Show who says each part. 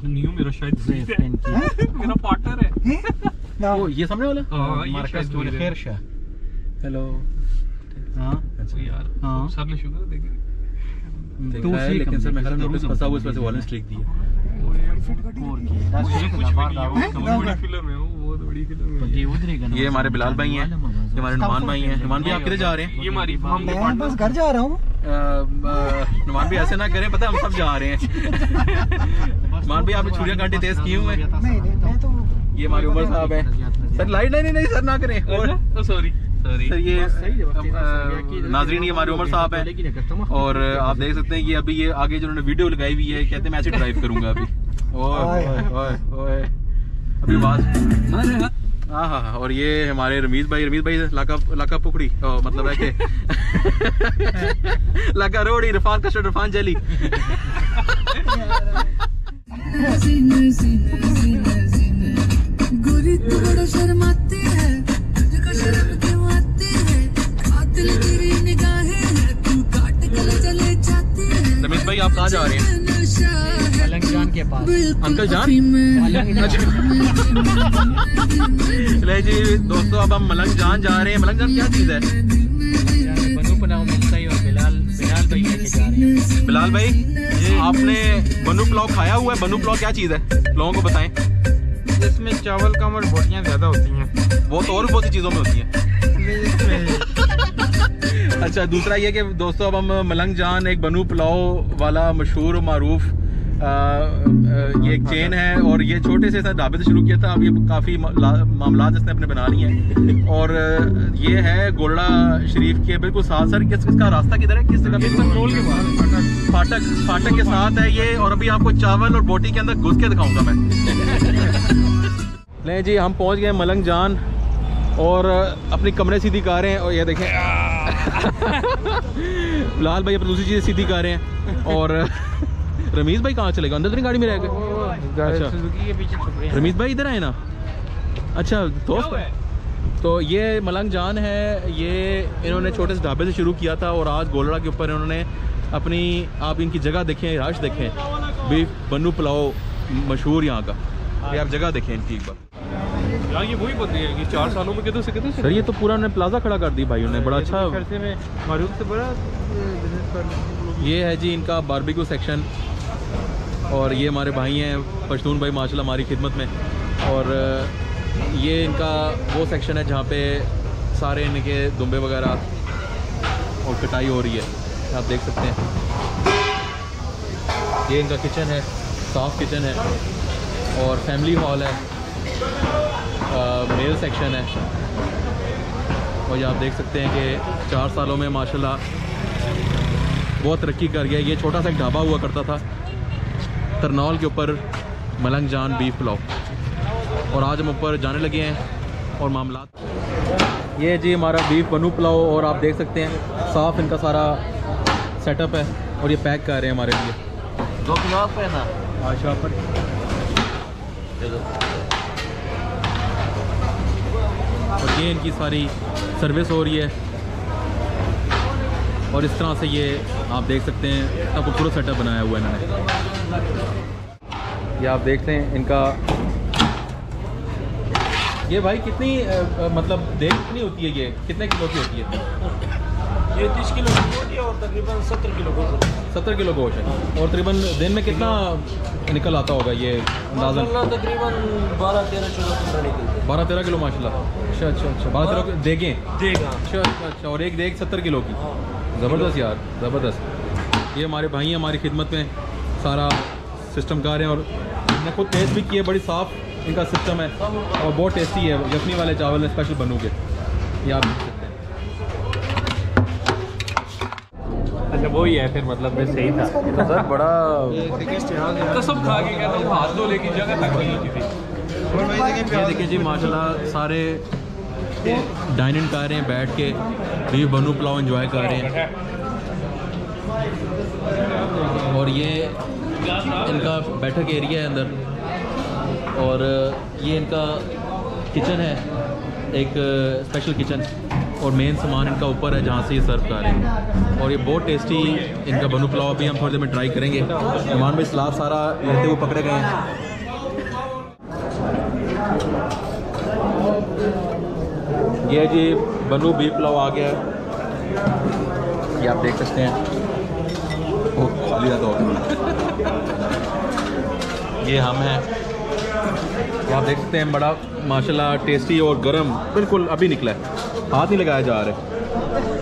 Speaker 1: अच्छा नहीं हूँ मेरा शायद है। मेरा पार्टनर है।
Speaker 2: ना।
Speaker 3: वो ये सामने वाला?
Speaker 1: हाँ, ये
Speaker 3: मार्कस
Speaker 1: है।
Speaker 3: खैर शाह हेलो। हाँ?
Speaker 1: तो यार
Speaker 3: हाँ।
Speaker 1: सर ने शुगर देखे
Speaker 3: देखा
Speaker 2: तो उसी
Speaker 3: लेकिन सर मैं नोटिस फंसा हुआ इस वजह से वॉलेंस लिख दिया।
Speaker 2: और की
Speaker 1: वो ये भी
Speaker 3: हमारे बिलाल भाई हैं। ये हमारे नुमान भाई हैं। नुमान भाई आप किधर जा रहे हैं।
Speaker 1: ये हमारी
Speaker 2: मैं। बस घर जा रहा हूँ।
Speaker 3: नुमान भाई ऐसे ना करें पता हम सब जा रहे हैं। नुमान भाई आपने छुरियाँ कांटे तेज किए हुए हैं।
Speaker 2: नहीं नहीं मैं तो
Speaker 3: ये हमारे उमर साहब हैं। सर लाइट नहीं नहीं नहीं सर ना करें। और
Speaker 1: सॉरी सॉरी
Speaker 3: सर ये नाजरीन ये हमारे उमर साहब हैं। और आप देख सकते हैं कि अभी ये आगे जो उन्होंने वीडियो लगाई हुई है कहते हैं मैं ऐसे ड्राइव करूँगा अभी। ओए ओए ओए अभी आवाज़ हाँ हाँ हाँ और ये हमारे रमीज भाई रमीज भाई लाका लाका पुकड़ी ओ, मतलब है कि लाका रोड़ी इरफान कस्टर्ड इरफान जली।
Speaker 4: सीने सीने सीने सीने गोरी तू बड़ा शर्माती है तुझको शर्म क्यों आती है कातिल तेरी निगाहें हैं तू काट कर चले जाती है
Speaker 3: रमीज भाई आप कहाँ जा रहे हैं?
Speaker 4: नशा
Speaker 2: जान के पास।
Speaker 3: अंकल जान?
Speaker 4: अफीम
Speaker 3: जी दोस्तों अब हम मलंग जान जा रहे हैं। मलंग जान क्या चीज़ है?
Speaker 2: बनु पुलाव मिलता ही और बिलाल बिलाल भाई लेके जा रहे हैं।
Speaker 3: बिलाल भाई? आपने बनू पुलाव खाया हुआ है? बनू पुलाव क्या चीज़ है? लोगों को बताएँ।
Speaker 1: इसमें चावल कम और बोटियाँ ज़्यादा होती हैं।
Speaker 3: वो तो और बहुत सी चीज़ों में होती है। अच्छा दूसरा ये कि दोस्तों अब हम मलंग जान एक बनू पुलाव वाला मशहूर मरूफ़ ये एक चेन है। और ये छोटे से ढाबे से शुरू किया था अब ये काफ़ी मामला इसने अपने बना लिए हैं। और ये है गोलड़ा शरीफ के बिल्कुल साथ सर किस किसका रास्ता किधर है? किस जगह
Speaker 1: कंट्रोल के बाद
Speaker 3: फाटक। फाटक के साथ है ये और अभी आपको चावल और बोटी के अंदर घुस के दिखाऊँगा मैं। नहीं जी हम पहुँच गए मलंग जान और अपनी कमरे सीधी कर रहे हैं और ये देखें। लाल भाई अपनी दूसरी चीज़ें सीधी कर रहे हैं और रमीज भाई कहाँ चले गए अंदर तो गाड़ी में रह गए। अच्छा। रमीज भाई इधर आए ना? अच्छा दोस्त। तो ये मलंग जान है ये इन्होंने छोटे से ढाबे से शुरू किया था और आज गोलड़ा के ऊपर इन्होंने अपनी आप इनकी जगह देखें राश देखें। बीफ बन्नू पुलाव मशहूर यहाँ का। ये आप जगह देखें इनकी एक बार।
Speaker 1: यार ये वही बंदे हैं कि चार सालों में किधर से से
Speaker 3: सर ये तो पूरा उन्होंने प्लाजा खड़ा कर दी भाई उन्होंने बड़ा अच्छा।
Speaker 1: खर्चे में मारूफ से बड़ा
Speaker 3: ये है जी इनका बारबेक्यू सेक्शन और ये हमारे भाई हैं पश्तून भाई, माशाल्लाह, हमारी खिदमत में। और ये इनका वो सेक्शन है जहाँ पे सारे इनके दुम्बे वगैरह और कटाई हो रही है। आप देख सकते हैं। ये इनका किचन है, साफ़ किचन है और फैमिली हॉल है। मेल सेक्शन है। और ये आप देख सकते हैं कि चार सालों में माशाल्लाह बहुत तरक्की कर गया। ये छोटा सा एक ढाबा हुआ करता था। तरनौल के ऊपर मलंग जान बीफ पुलाव और आज हम ऊपर जाने लगे हैं और मामला ये जी हमारा बीफ बनू पुलाव और आप देख सकते हैं साफ़ इनका सारा सेटअप है और ये पैक कर रहे हैं हमारे लिए।
Speaker 2: दो किलो पे ना?
Speaker 3: आशा पर और ये इनकी सारी सर्विस हो रही है। और इस तरह से ये आप देख सकते हैं इतना खूबसूरत सेटअप बनाया हुआ है इन्होंने। ये आप देखते हैं इनका ये भाई कितनी अ, मतलब देर कितनी होती है ये? कितने किलो की होती है
Speaker 2: ये तीस किलो की होती है और तकरीबन सत्तर किलो गोश्त
Speaker 3: सत्तर किलो गोश्त है। और तकरीबन दिन में कितना निकल आता होगा ये
Speaker 2: अंदाज़ा तकरीबन बारह तेरह चौदह पंद्रह निकलते
Speaker 3: बारह तेरह किलो माशाल्लाह। अच्छा अच्छा अच्छा। बारह तेरह देखें।
Speaker 2: देगा
Speaker 3: अच्छा अच्छा अच्छा। और एक देख सत्तर किलो की। ज़बरदस्त यार ज़बरदस्त। ये हमारे भाई हैं हमारी खिदमत में सारा सिस्टम कर रहे हैं और मैंने खुद टेस्ट भी किया बड़ी साफ़ इनका सिस्टम है और बहुत टेस्टी है। यखनी वाले चावल हैं स्पेशल बनू के ये आप देख सकते हैं।
Speaker 1: अच्छा वही है फिर मतलब मैं सही था।
Speaker 3: तो सर बड़ा
Speaker 1: कसम खा के कहता हूँ हाथ धोने की जगह तक नहीं होती थी।
Speaker 3: ये देखिए जी माशाल्लाह सारे डाइन इन कर रहे हैं, बैठ के बीफ बनू पुलाव एंजॉय कर रहे हैं। और ये इनका बैठक एरिया है अंदर। और ये इनका किचन है, एक स्पेशल किचन और मेन सामान इनका ऊपर है, जहाँ से ये सर्व कर रहे हैं। और ये बहुत टेस्टी इनका बनू पुलाव भी हम थोड़ी देर में ट्राई करेंगे। नुमान भाई सलाद सारा लेते हुए पकड़े गए हैं। ये जी, बनू बी पुलाव आ गया। है ये आप देख सकते हैं। ओ तो ये हम हैं। ये आप देख सकते हैं, बड़ा माशाल्लाह टेस्टी और गरम। बिल्कुल अभी निकला है। हाथ नहीं लगाया जा रहा है।